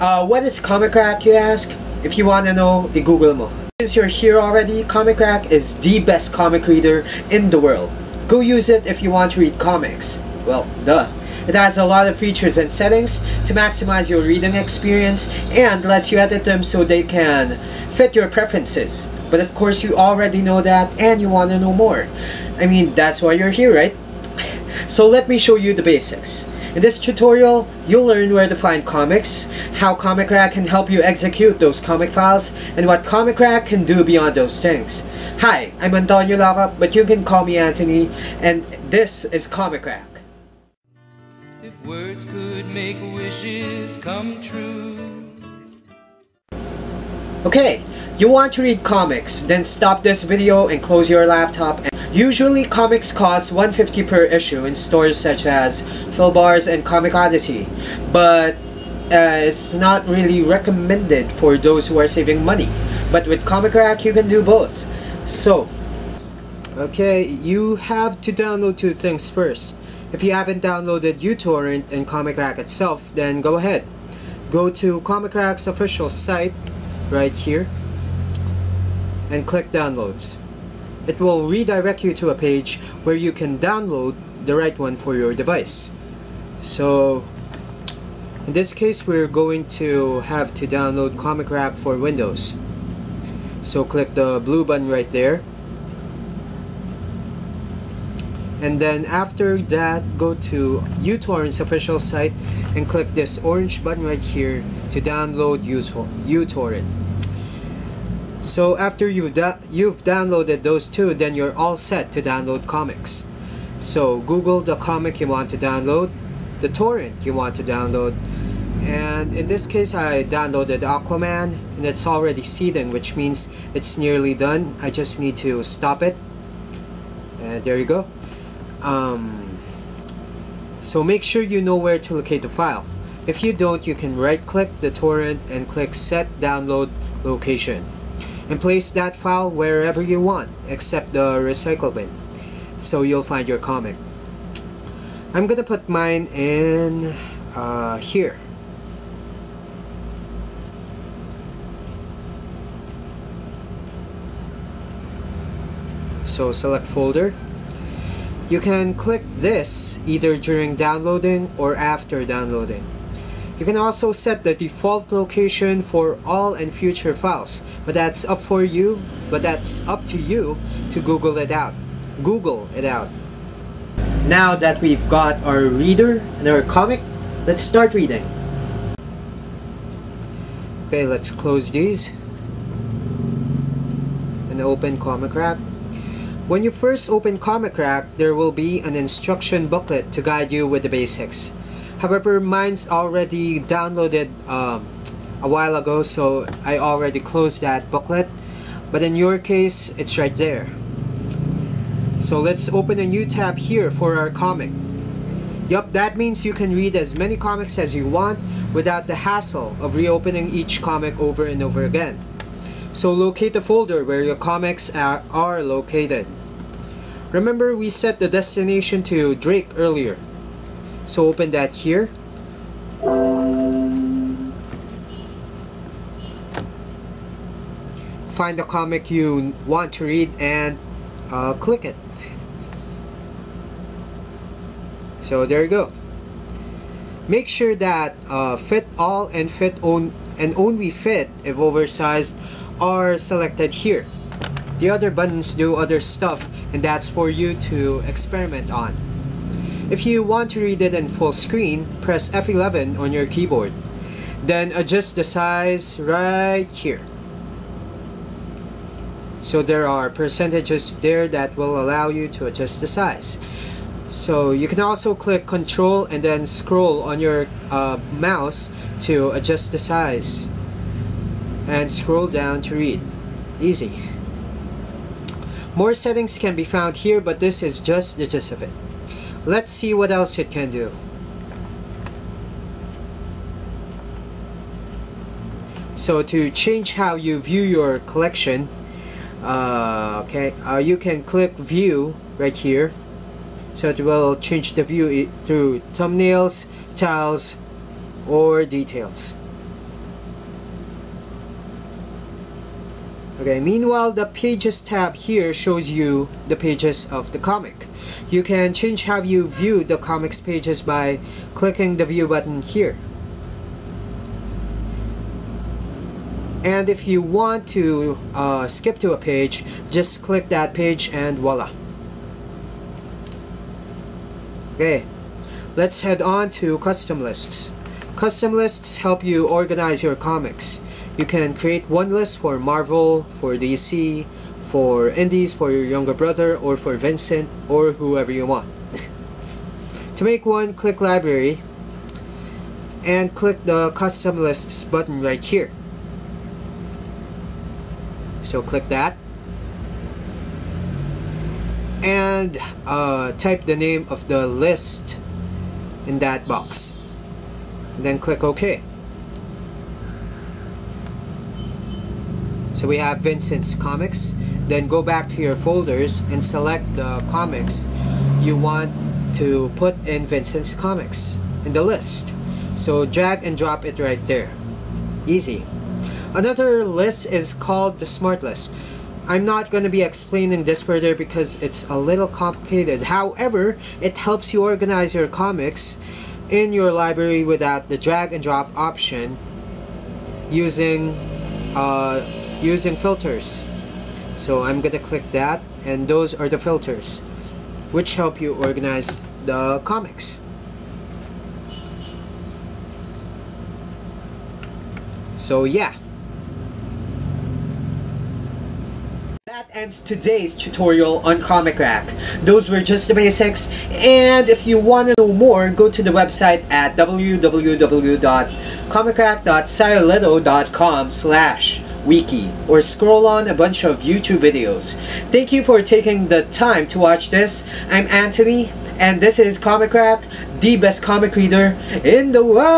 Uh, what is Comic Rack, you ask? If you want to know, i-google mo. Since you're here already, Comic Rack is the best comic reader in the world. Go use it if you want to read comics. Well, duh. It has a lot of features and settings to maximize your reading experience and lets you edit them so they can fit your preferences. But of course you already know that and you want to know more. I mean, that's why you're here, right? So let me show you the basics. In this tutorial, you'll learn where to find comics, how Comic Rack can help you execute those comic files, and what Comic Rack can do beyond those things. Hi, I'm Antonio Lacap, but you can call me Anthony, and this is Comic Rack. If words could make wishes come true. Okay, you want to read comics, then stop this video and close your laptop. Usually comics cost 150 per issue in stores such as Philbars and Comic Odyssey, but uh, it's not really recommended for those who are saving money. But with Comic Rack you can do both. So, okay, you have to download two things first. If you haven't downloaded uTorrent and Comic Rack itself, then go ahead. Go to Comic Rack's official site right here and click downloads. It will redirect you to a page where you can download the right one for your device. So in this case we're going to have to download Comic Rack for Windows. So click the blue button right there. And then after that go to uTorrent's official site and click this orange button right here to download uTorrent. So after you've, you've downloaded those two, then you're all set to download comics. So Google the comic you want to download, the torrent you want to download, and in this case I downloaded Aquaman and it's already seeding which means it's nearly done. I just need to stop it. And there you go. Um, so make sure you know where to locate the file. If you don't, you can right click the torrent and click set download location and place that file wherever you want except the recycle bin so you'll find your comic I'm gonna put mine in uh, here. So select folder. You can click this either during downloading or after downloading you can also set the default location for all and future files, but that's up for you, but that's up to you to Google it out. Google it out. Now that we've got our reader and our comic, let's start reading. Okay, let's close these and open Comic Rack. When you first open Comic Rack, there will be an instruction booklet to guide you with the basics. However, mine's already downloaded um, a while ago, so I already closed that booklet. But in your case, it's right there. So let's open a new tab here for our comic. Yup, that means you can read as many comics as you want without the hassle of reopening each comic over and over again. So locate the folder where your comics are, are located. Remember we set the destination to Drake earlier. So open that here. Find the comic you want to read and uh, click it. So there you go. Make sure that uh, fit all and fit on and only fit if oversized are selected here. The other buttons do other stuff and that's for you to experiment on. If you want to read it in full screen, press F11 on your keyboard. Then adjust the size right here. So there are percentages there that will allow you to adjust the size. So you can also click control and then scroll on your uh, mouse to adjust the size and scroll down to read. Easy. More settings can be found here, but this is just the gist of it. Let's see what else it can do. So to change how you view your collection, uh, okay, uh, you can click view right here. So it will change the view through thumbnails, tiles, or details. Okay, meanwhile, the pages tab here shows you the pages of the comic. You can change how you view the comics pages by clicking the view button here. And if you want to uh, skip to a page, just click that page and voila. Okay, let's head on to custom lists. Custom lists help you organize your comics. You can create one list for Marvel, for DC, for Indies, for your younger brother, or for Vincent, or whoever you want. to make one, click Library, and click the Custom Lists button right here. So click that. And uh, type the name of the list in that box. then click OK. So we have Vincent's comics. Then go back to your folders and select the comics you want to put in Vincent's comics in the list. So drag and drop it right there. Easy. Another list is called the Smart List. I'm not going to be explaining this further because it's a little complicated. However, it helps you organize your comics in your library without the drag and drop option using uh, using filters. So I'm gonna click that and those are the filters which help you organize the comics. So yeah. That ends today's tutorial on Comic Rack. Those were just the basics, and if you want to know more, go to the website at www.comicrack.cyolito.com slash wiki or scroll on a bunch of YouTube videos. Thank you for taking the time to watch this. I'm Anthony and this is Comic Rack, the best comic reader in the world!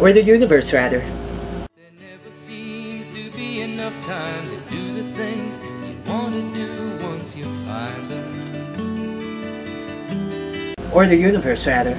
Or the universe rather. There never seems to be enough time to do the things you want to do once you find them. Or the universe rather.